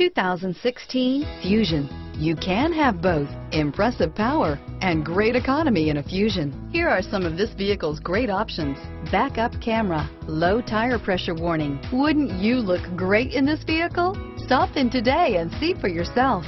2016 Fusion. You can have both impressive power and great economy in a Fusion. Here are some of this vehicle's great options. Backup camera, low tire pressure warning. Wouldn't you look great in this vehicle? Stop in today and see for yourself.